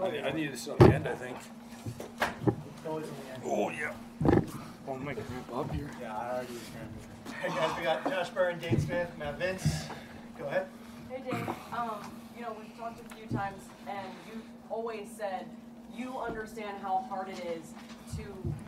I, I need this on the end, I think. Always in the end. Oh, yeah. Oh, my cramp up here. Yeah, I already was trying to. All right, guys, we got Josh Byrne, Dhane Smith, Matt Vinc. Go ahead. Hey Dave, um, you know, we've talked a few times and you've always said you understand how hard it is to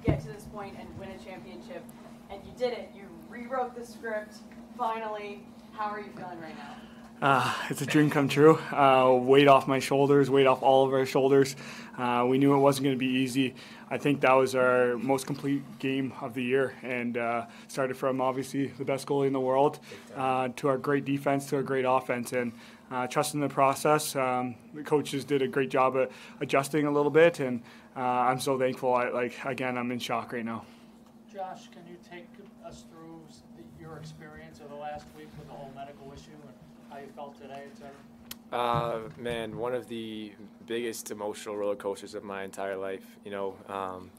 get to this point and win a championship. And you did it. You rewrote the script, finally. How are you feeling right now? Uh, it's a dream come true. Uh, weight off my shoulders, weight off all of our shoulders. Uh, we knew it wasn't going to be easy. I think that was our most complete game of the year, and uh, started from obviously the best goalie in the world uh, to our great defense to our great offense, and uh, trusting the process. Um, the coaches did a great job at adjusting a little bit, and I'm so thankful. I, like again, I'm in shock right now. Josh, can you take us through your experience of the last week with the whole medical issue? How you felt today, etc. Uh, man, one of the biggest emotional roller coasters of my entire life. You know, um,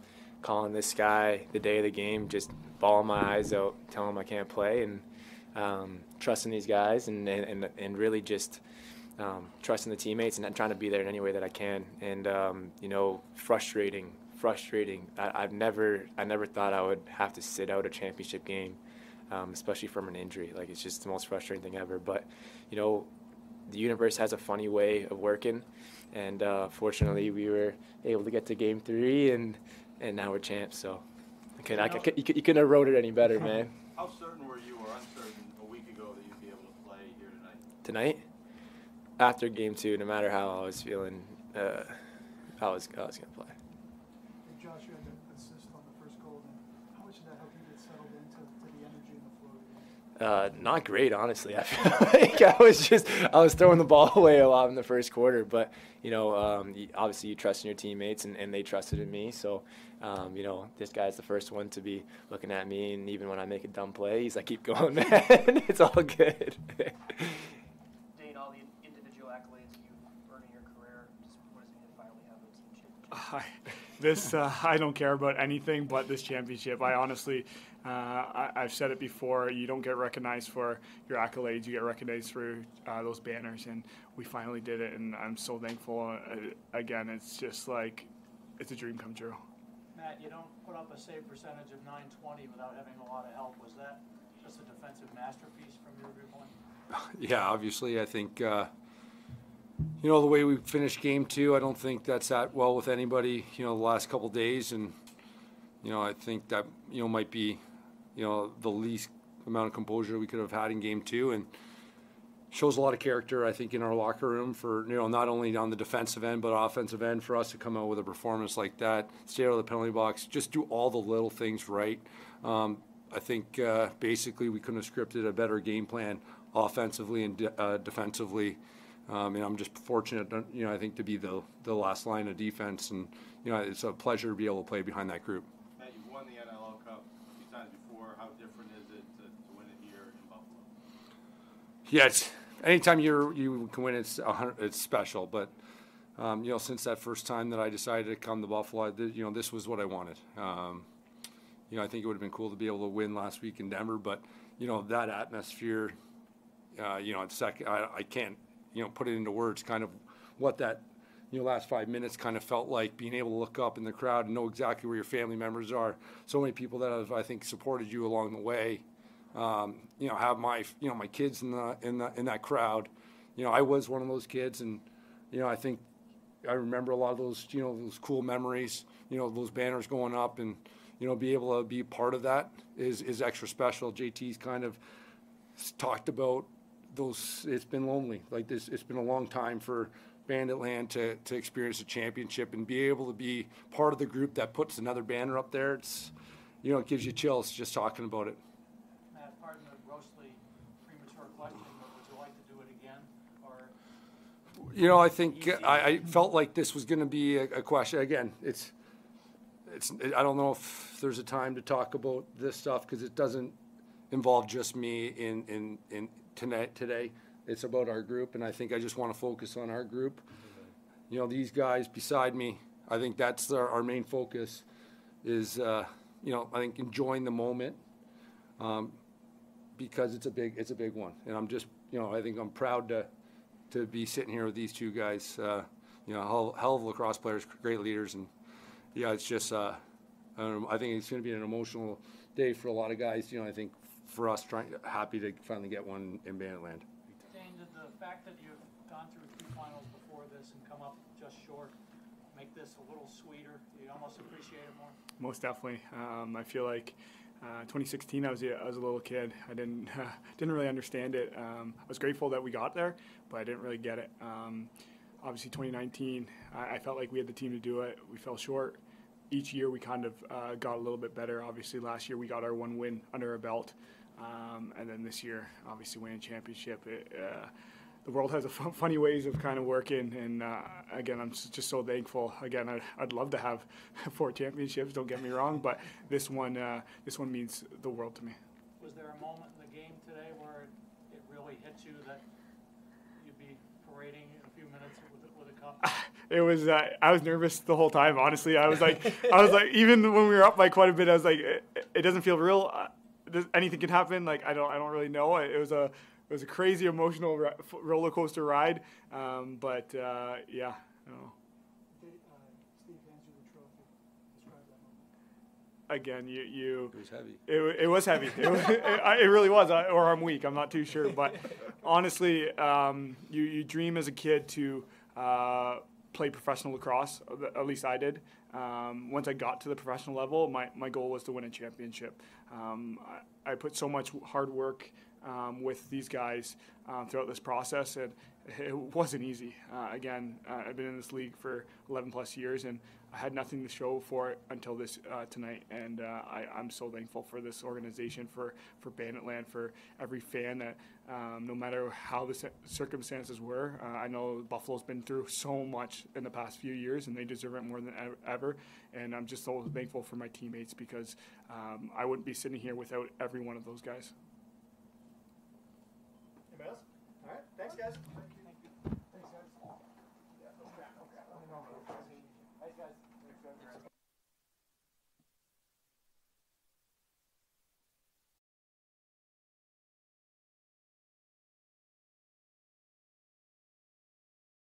calling this guy the day of the game, just bawling my eyes out, telling him I can't play, and um, trusting these guys, and and and really just um, trusting the teammates and trying to be there in any way that I can. And um, you know, frustrating, frustrating. I, have never, I never thought I would have to sit out a championship game um, especially from an injury. Like it's just the most frustrating thing ever. But you know, the universe has a funny way of working, and uh, fortunately, we were able to get to game three, and and now we're champs. So, I can, I can, you, you couldn't have wrote it any better, man. How certain were you, or uncertain, a week ago that you'd be able to play here tonight? Tonight, after game two, no matter how I was feeling, uh, I was I was gonna play. Josh, you had an assist on the first goal. How much did that help you get settled into to the energy and the flow? Uh, not great, honestly. I feel like I was just I was throwing the ball away a lot in the first quarter, but you know, um, obviously you trust in your teammates, and, and they trusted in me. So, um, you know, this guy's the first one to be looking at me, and even when I make a dumb play, he's like, "Keep going, man. it's all good." Dhane, all the individual accolades you've earned in your career, just what does it mean to finally have those championships? This uh, I don't care about anything but this championship. I honestly, uh, I, have said it before. You don't get recognized for your accolades. You get recognized for uh, those banners, and we finally did it. And I'm so thankful. Uh, again, it's just like it's a dream come true. Matt, you don't put up a save percentage of 920 without having a lot of help. Was that just a defensive masterpiece from your viewpoint? Yeah, obviously, I think uh, you know, the way we finished game two, I don't think that's that well with anybody, you know, the last couple days. And, you know, I think that, you know, might be, you know, the least amount of composure we could have had in game two. And shows a lot of character, I think, in our locker room for, you know, not only on the defensive end, but offensive end for us to come out with a performance like that, stay out of the penalty box, just do all the little things right. Um, I think uh, basically we couldn't have scripted a better game plan offensively and de- uh, defensively. Um, and I'm just fortunate, you know, I think to be the, the last line of defense. And, you know, it's a pleasure to be able to play behind that group. Matt, you've won the NLL Cup a few times before. How different is it to, to win it here in Buffalo? Yeah, it's, anytime you you can win, it's, it's special. But, um, you know, since that first time that I decided to come to Buffalo, you know, this was what I wanted. Um, you know, I think it would have been cool to be able to win last week in Denver, but, you know, that atmosphere, uh, you know, it's second, I, I can't you know, put it into words, kind of what that you know last five minutes kind of felt like being able to look up in the crowd and know exactly where your family members are. So many people that have I think supported you along the way. Um, you know, have my you know my kids in the in the in that crowd. You know, I was one of those kids, and you know I think I remember a lot of those you know those cool memories. You know, those banners going up, and you know, be able to be part of that is is extra special. JT's kind of talked about those it's been lonely. Like this, it's been a long time for Banditland to to experience a championship and be able to be part of the group that puts another banner up there. It's you know it gives you chills just talking about it. Matt, pardon the grossly premature question, but would you like to do it again, or? You know, I think I, I, felt like this was going to be a, a question. Again, it's it's I don't know if there's a time to talk about this stuff because it doesn't involve just me in in in tonight today. It's about our group, and I think I just want to focus on our group. You know, these guys beside me. I think that's our, our main focus. Is uh, you know, I think enjoying the moment um, because it's a big it's a big one, and I'm just you know I think I'm proud to to be sitting here with these two guys. Uh, you know, hell, hell of lacrosse players, great leaders, and yeah, it's just. Uh, I, know, I think it's going to be an emotional day for a lot of guys. You know, I think for us, trying happy to finally get one in Banditland. Dhane, did the fact that you've gone through two finals before this and come up just short make this a little sweeter? Do you almost appreciate it more? Most definitely. Um, I feel like uh, 2016, I was a, I was a little kid. I didn't didn't really understand it. Um, I was grateful that we got there, but I didn't really get it. Um, obviously, 2019, I, I felt like we had the team to do it. We fell short. Each year, we kind of uh, got a little bit better. Obviously, last year we got our one win under our belt, um, and then this year, obviously, winning championship. It, uh, the world has a f- funny ways of kind of working, and uh, again, I'm just so thankful. Again, I'd, I'd love to have four championships. Don't get me wrong, but this one, uh, this one means the world to me. Was there a moment in the game today where it, it really hit you that you'd be parading in a few minutes with, a- with a cup? It was. Uh, I was nervous the whole time. Honestly, I was like, I was like, even when we were up by quite a bit, I was like, it, it doesn't feel real. Uh, does, anything can happen. Like I don't, I don't really know. It, was a, it was a crazy emotional ri- roller coaster ride. Um, but uh, yeah, I don't know. Steve hands you the trophy. Describe that moment. Again, you, you It was heavy. It, it was heavy. It, wa- it, it really was, I- or I'm weak. I'm not too sure. But honestly, um, you, you dream as a kid to uh, play professional lacrosse. At least I did. Um, once I got to the professional level, my, my goal was to win a championship. Um, I, I put so much hard work um, with these guys um, throughout this process, and it wasn't easy. Uh, again, uh, I've been in this league for 11 plus years, and I had nothing to show for it until this uh, tonight. And uh, I, I'm so thankful for this organization, for for Banditland, for every fan that, um, no matter how the circumstances were, uh, I know Buffalo's been through so much in the past few years, and they deserve it more than ever. And I'm just so thankful for my teammates because um, I wouldn't be sitting here without every one of those guys. Anybody else? All right. Thanks, guys.